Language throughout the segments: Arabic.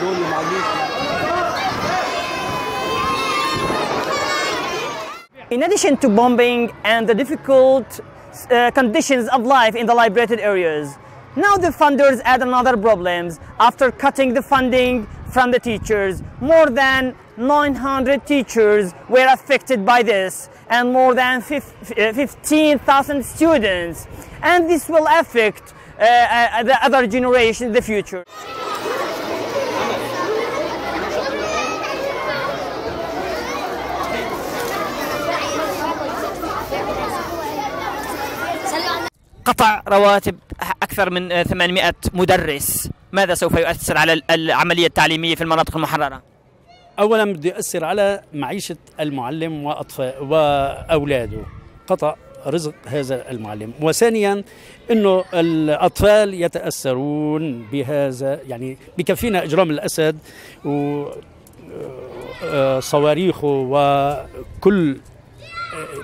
هدول المعلمين In addition to bombing and the difficult uh, conditions of life in the liberated areas, now the funders add another problems. After cutting the funding from the teachers, more than 900 teachers were affected by this and more than 15,000 students. And this will affect uh, uh, the other generation in the future. قطع رواتب أكثر من 800 مدرس. ماذا سوف يؤثر على العملية التعليمية في المناطق المحررة؟ اولا بده ياثر على معيشة المعلم واطفال وأولاده. قطع رزق هذا المعلم. وثانيا إنه الأطفال يتأثرون بهذا يعني بكفينا إجرام الأسد و صواريخه وكل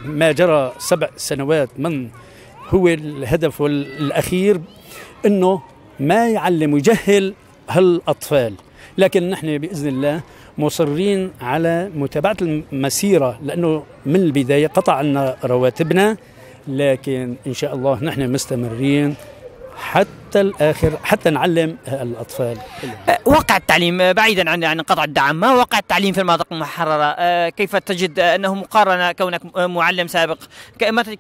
ما جرى سبع سنوات من هو الهدف الأخير إنه ما يعلم ويجهل هالأطفال. لكن نحن بإذن الله مصرين على متابعة المسيرة لأنه من البداية قطع لنا رواتبنا لكن إن شاء الله نحن مستمرين حتى الآخر حتى نعلم الأطفال. واقع التعليم بعيدا عن عن قطع الدعم ما واقع التعليم في المناطق المحررة؟ كيف تجد أنه مقارنة كونك معلم سابق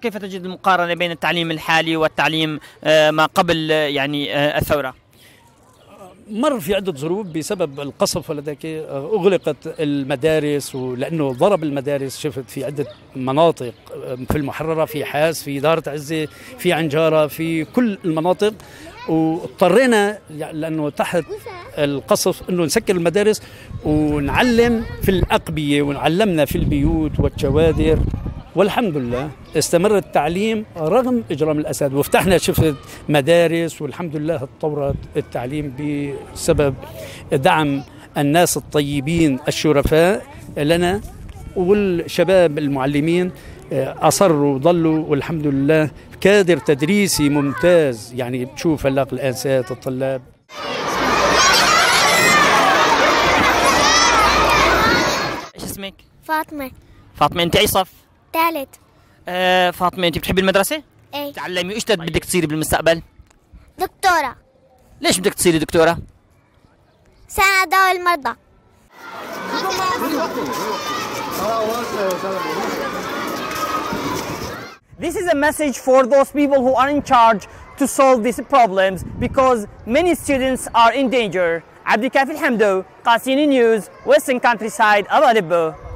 كيف تجد المقارنة بين التعليم الحالي والتعليم ما قبل يعني الثورة؟ مر في عدة ظروف بسبب القصف ولذلك أغلقت المدارس ولأنه ضرب المدارس شفت في عدة مناطق في المحررة في حاس في دارة عزة في عنجارة في كل المناطق. واضطرينا لأنه تحت القصف أنه نسكر المدارس ونعلم في الأقبية ونعلمنا في البيوت والشوادر. والحمد لله استمر التعليم رغم إجرام الأسد وفتحنا شفت مدارس والحمد لله تطورت التعليم بسبب دعم الناس الطيبين الشرفاء لنا والشباب المعلمين أصروا وظلوا والحمد لله كادر تدريسي ممتاز يعني بتشوف هلا الأنسات الطلاب إيش اسمك؟ فاطمة فاطمة أنت أي صف؟ ثالث آه فاطمه انت بتحبي المدرسة؟ إيه تعلمي إيش بدك تصيري بالمستقبل؟ دكتورة ليش بدك تصيري دكتوره؟ سنة المرضى This is a message for those people who are in charge to solve these problems because many students are in danger. Abdikafi Hamdo, Qasini News, Western Countryside, Abu